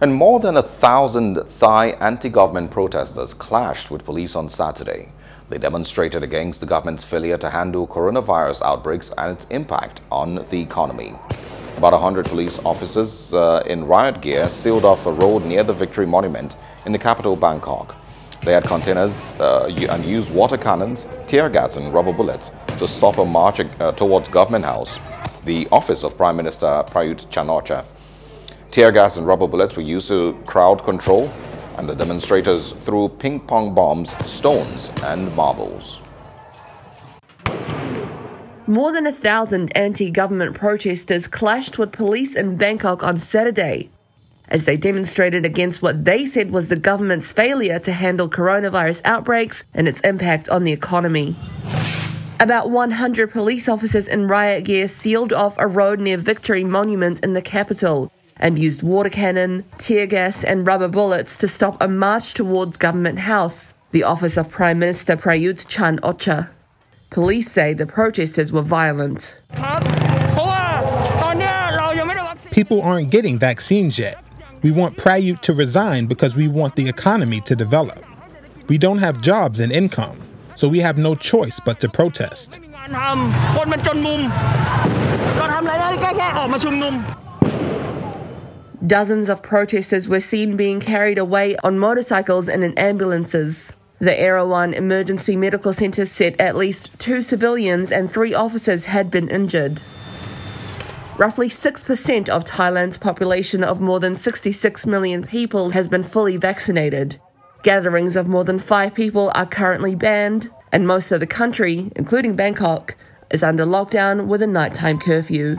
And more than a thousand Thai anti-government protesters clashed with police on Saturday. They demonstrated against the government's failure to handle coronavirus outbreaks and its impact on the economy. About 100 police officers uh, in riot gear sealed off a road near the Victory Monument in the capital, Bangkok. They had containers uh, and used water cannons, tear gas and rubber bullets to stop a march uh, towards Government House, the office of Prime Minister Prayut Chan-o-cha. Tear gas and rubber bullets were used to crowd control, and the demonstrators threw ping pong bombs, stones, and marbles. More than a thousand anti government protesters clashed with police in Bangkok on Saturday as they demonstrated against what they said was the government's failure to handle coronavirus outbreaks and its impact on the economy. About 100 police officers in riot gear sealed off a road near Victory Monument in the capital and used water cannon, tear gas, and rubber bullets to stop a march towards Government House, the office of Prime Minister Prayut Chan Ocha. Police say the protesters were violent. People aren't getting vaccines yet. We want Prayut to resign because we want the economy to develop. We don't have jobs and income, so we have no choice but to protest. Dozens of protesters were seen being carried away on motorcycles and in ambulances. The Erawan Emergency Medical Centre said at least two civilians and three officers had been injured. Roughly 6% of Thailand's population of more than 66 million people has been fully vaccinated. Gatherings of more than five people are currently banned, and most of the country, including Bangkok, is under lockdown with a nighttime curfew.